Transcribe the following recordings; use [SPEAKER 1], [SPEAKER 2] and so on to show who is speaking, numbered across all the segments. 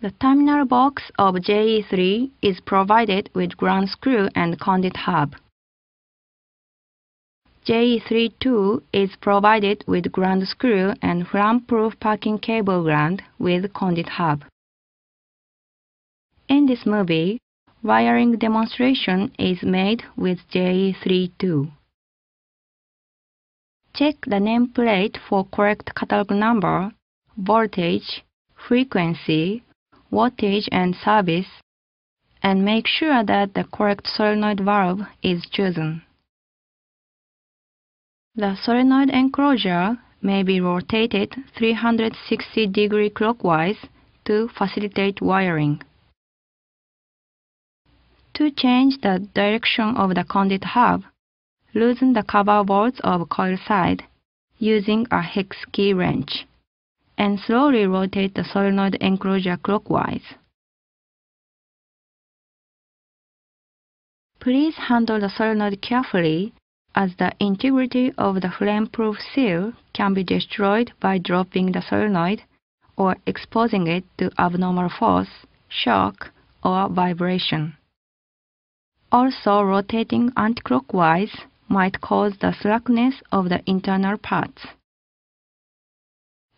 [SPEAKER 1] The terminal box of JE3 is provided with ground screw and conduit hub. JE32 is provided with ground screw and flame-proof packing cable gland with conduit hub. In this movie, wiring demonstration is made with JE32. Check the nameplate for correct catalog number, voltage, frequency, wattage and service, and make sure that the correct solenoid valve is chosen. The solenoid enclosure may be rotated 360 degree clockwise to facilitate wiring. To change the direction of the conduit hub, loosen the cover bolts of coil side using a hex key wrench and slowly rotate the solenoid enclosure clockwise. Please handle the solenoid carefully as the integrity of the flame-proof seal can be destroyed by dropping the solenoid or exposing it to abnormal force, shock, or vibration. Also, rotating anticlockwise might cause the slackness of the internal parts.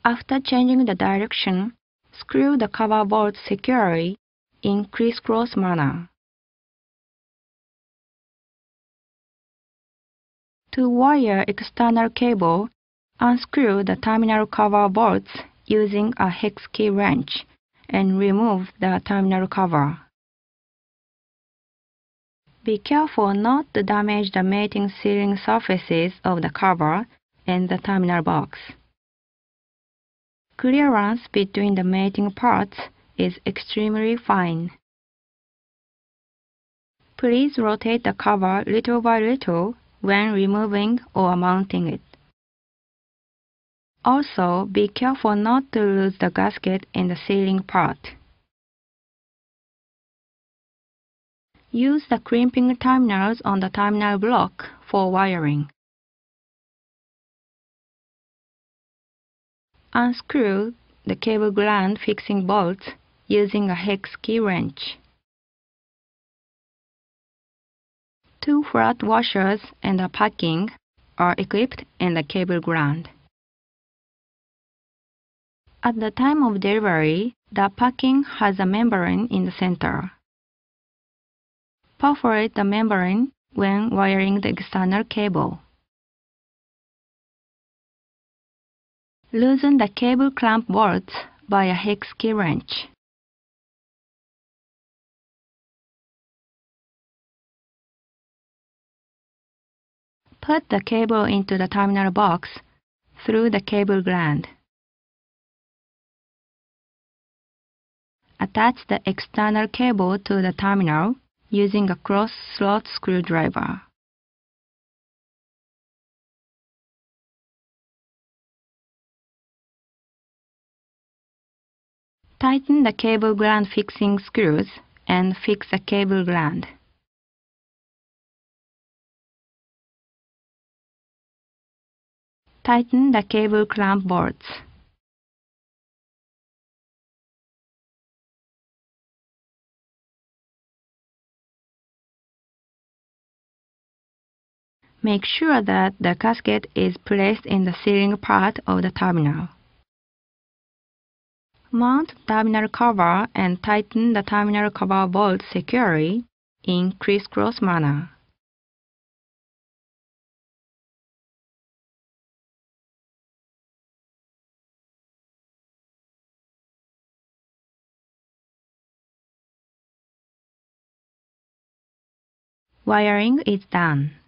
[SPEAKER 1] After changing the direction, screw the cover bolts securely in crisscross manner. To wire external cable, unscrew the terminal cover bolts using a hex key wrench and remove the terminal cover. Be careful not to damage the mating sealing surfaces of the cover and the terminal box. Clearance between the mating parts is extremely fine. Please rotate the cover little by little when removing or mounting it. Also, be careful not to lose the gasket in the sealing part. Use the crimping terminals on the terminal block for wiring. Unscrew the cable gland fixing bolts using a hex key wrench. Two flat washers and a packing are equipped in the cable gland. At the time of delivery, the packing has a membrane in the center. Perforate the membrane when wiring the external cable. Loosen the cable clamp bolts by a hex key wrench. Put the cable into the terminal box through the cable gland. Attach the external cable to the terminal using a cross slot screwdriver. Tighten the cable gland fixing screws and fix the cable gland. Tighten the cable clamp bolts. Make sure that the gasket is placed in the sealing part of the terminal. Mount terminal cover and tighten the terminal cover bolt securely in crisscross manner. Wiring is done.